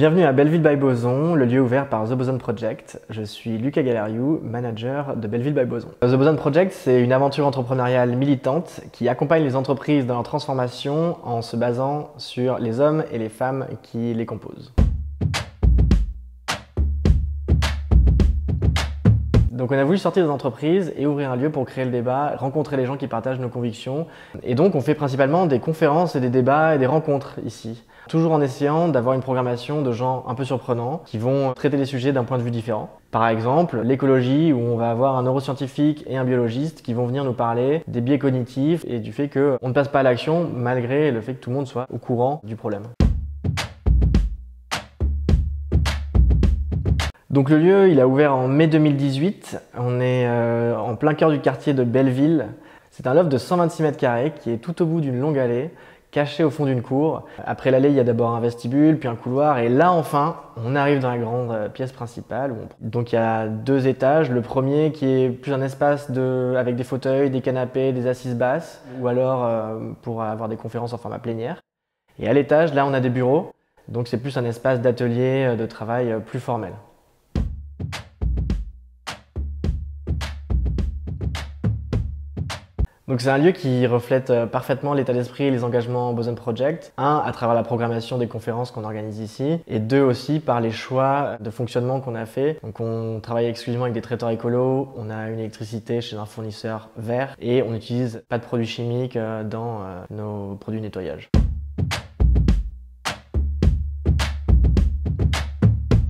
Bienvenue à Belleville by Boson, le lieu ouvert par The Boson Project. Je suis Lucas Galeriou, manager de Belleville by Boson. The Boson Project, c'est une aventure entrepreneuriale militante qui accompagne les entreprises dans leur transformation en se basant sur les hommes et les femmes qui les composent. Donc on a voulu sortir des entreprises et ouvrir un lieu pour créer le débat, rencontrer les gens qui partagent nos convictions. Et donc on fait principalement des conférences et des débats et des rencontres ici. Toujours en essayant d'avoir une programmation de gens un peu surprenants qui vont traiter les sujets d'un point de vue différent. Par exemple, l'écologie où on va avoir un neuroscientifique et un biologiste qui vont venir nous parler des biais cognitifs et du fait qu'on ne passe pas à l'action malgré le fait que tout le monde soit au courant du problème. Donc le lieu, il a ouvert en mai 2018. On est euh, en plein cœur du quartier de Belleville. C'est un loft de 126 mètres carrés qui est tout au bout d'une longue allée, caché au fond d'une cour. Après l'allée, il y a d'abord un vestibule, puis un couloir, et là enfin, on arrive dans la grande euh, pièce principale. Donc il y a deux étages. Le premier qui est plus un espace avec des fauteuils, des canapés, des assises basses, ou alors euh, pour avoir des conférences en format plénière. Et à l'étage, là, on a des bureaux. Donc c'est plus un espace d'atelier, de travail plus formel. Donc c'est un lieu qui reflète euh, parfaitement l'état d'esprit et les engagements Boson Project. Un, à travers la programmation des conférences qu'on organise ici. Et deux aussi par les choix de fonctionnement qu'on a fait. Donc on travaille exclusivement avec des traiteurs écolos, on a une électricité chez un fournisseur vert et on n'utilise pas de produits chimiques euh, dans euh, nos produits de nettoyage.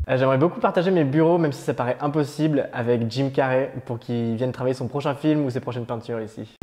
J'aimerais beaucoup partager mes bureaux, même si ça paraît impossible, avec Jim Carrey pour qu'il vienne travailler son prochain film ou ses prochaines peintures ici.